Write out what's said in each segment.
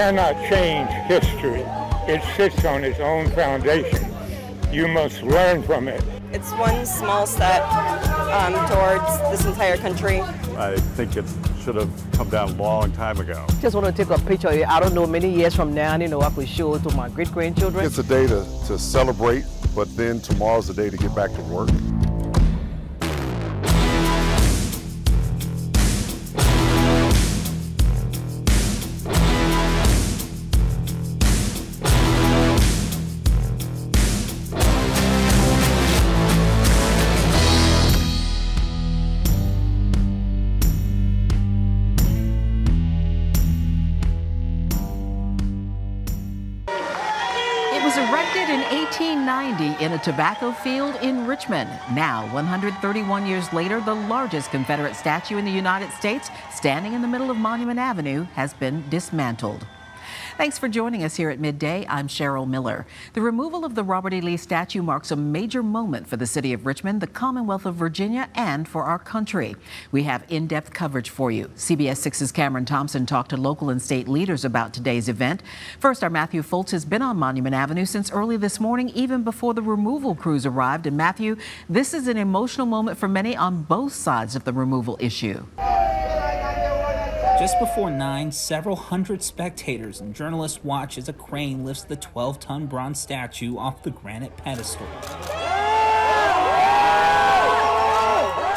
cannot change history. It sits on its own foundation. You must learn from it. It's one small step um, towards this entire country. I think it should have come down a long time ago. Just want to take a picture. I don't know, many years from now, you know, I could show it to my great grandchildren. It's a day to, to celebrate, but then tomorrow's the day to get back to work. Erected in 1890 in a tobacco field in Richmond. Now, 131 years later, the largest Confederate statue in the United States, standing in the middle of Monument Avenue, has been dismantled. Thanks for joining us here at midday. I'm Cheryl Miller. The removal of the Robert E. Lee statue marks a major moment for the city of Richmond, the Commonwealth of Virginia, and for our country. We have in depth coverage for you. CBS 6's Cameron Thompson talked to local and state leaders about today's event. First, our Matthew Foltz has been on Monument Avenue since early this morning, even before the removal crews arrived. And Matthew, this is an emotional moment for many on both sides of the removal issue. Just before 9, several hundred spectators and journalists watch as a crane lifts the 12 ton bronze statue off the granite pedestal.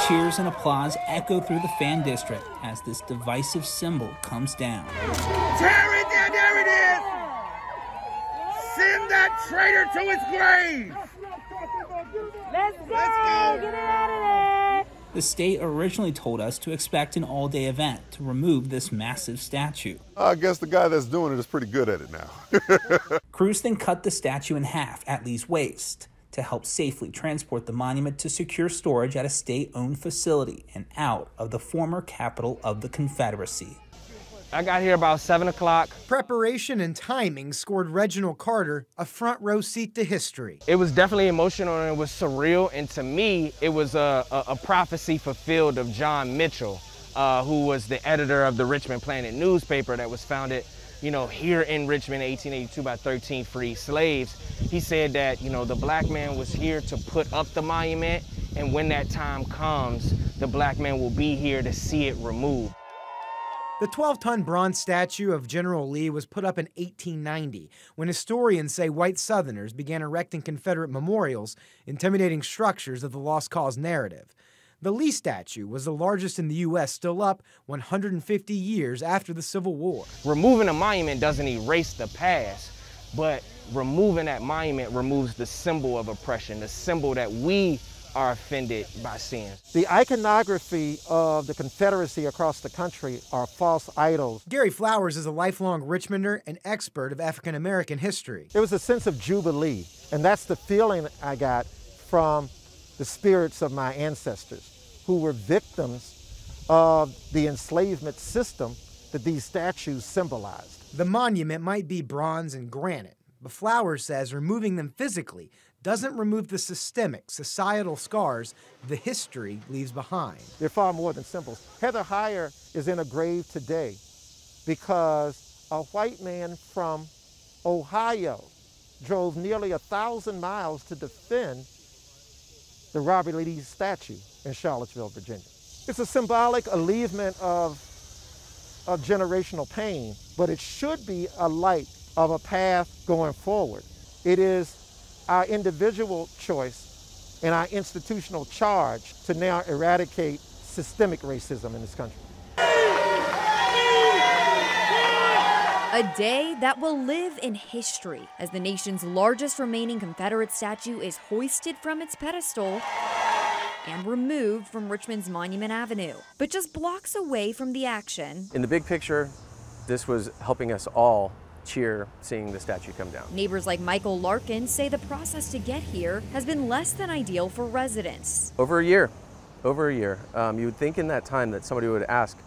Cheers and applause echo through the fan district as this divisive symbol comes down. Tear it down, there it is! Send that traitor to his grave! Let's go! Let's go! Get it out of there! The state originally told us to expect an all day event to remove this massive statue. I guess the guy that's doing it is pretty good at it now. Crews then cut the statue in half at Lee's waist to help safely transport the monument to secure storage at a state owned facility and out of the former capital of the Confederacy. I got here about 7 o'clock. Preparation and timing scored Reginald Carter a front row seat to history. It was definitely emotional and it was surreal. And to me, it was a, a, a prophecy fulfilled of John Mitchell, uh, who was the editor of the Richmond Planet newspaper that was founded, you know, here in Richmond, 1882 by 13 free slaves. He said that, you know, the black man was here to put up the monument. And when that time comes, the black man will be here to see it removed. The 12 ton bronze statue of General Lee was put up in 1890 when historians say white Southerners began erecting Confederate memorials, intimidating structures of the Lost Cause narrative. The Lee statue was the largest in the U.S., still up 150 years after the Civil War. Removing a monument doesn't erase the past, but removing that monument removes the symbol of oppression, the symbol that we are offended by seeing. The iconography of the Confederacy across the country are false idols. Gary Flowers is a lifelong Richmonder and expert of African American history. There was a sense of jubilee, and that's the feeling I got from the spirits of my ancestors who were victims of the enslavement system that these statues symbolized. The monument might be bronze and granite, but Flowers says removing them physically doesn't remove the systemic, societal scars the history leaves behind. They're far more than symbols. Heather Heyer is in a grave today because a white man from Ohio drove nearly a thousand miles to defend the Robert Lee statue in Charlottesville, Virginia. It's a symbolic alleviation of, of generational pain, but it should be a light of a path going forward. It is our individual choice and our institutional charge to now eradicate systemic racism in this country. A day that will live in history as the nation's largest remaining Confederate statue is hoisted from its pedestal and removed from Richmond's Monument Avenue. But just blocks away from the action, In the big picture, this was helping us all cheer seeing the statue come down. neighbors like Michael Larkin say the process to get here has been less than ideal for residents. Over a year, over a year. Um, you would think in that time that somebody would ask,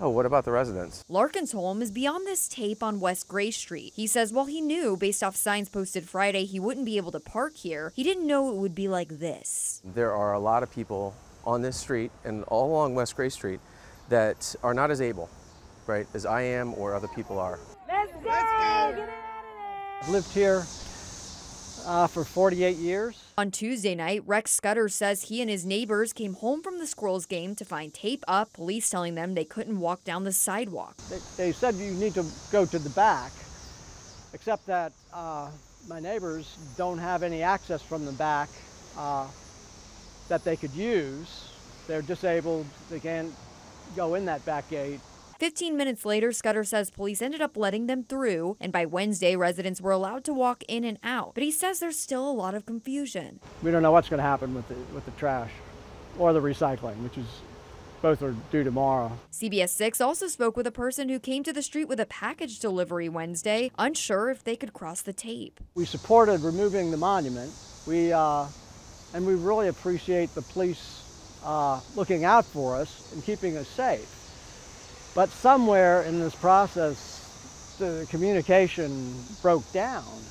oh, what about the residents? Larkin's home is beyond this tape on West Gray Street. He says while he knew, based off signs posted Friday, he wouldn't be able to park here, he didn't know it would be like this. There are a lot of people on this street and all along West Gray Street that are not as able, right, as I am or other people are. Let's Let's I've lived here uh, for 48 years. On Tuesday night, Rex Scudder says he and his neighbors came home from the Squirrels game to find tape up, police telling them they couldn't walk down the sidewalk. They, they said you need to go to the back, except that uh, my neighbors don't have any access from the back uh, that they could use. They're disabled, they can't go in that back gate. 15 minutes later, Scudder says police ended up letting them through, and by Wednesday, residents were allowed to walk in and out. But he says there's still a lot of confusion. We don't know what's going to happen with the, with the trash or the recycling, which is both are due tomorrow. CBS 6 also spoke with a person who came to the street with a package delivery Wednesday, unsure if they could cross the tape. We supported removing the monument. We uh, and we really appreciate the police uh, looking out for us and keeping us safe. But somewhere in this process, the communication broke down.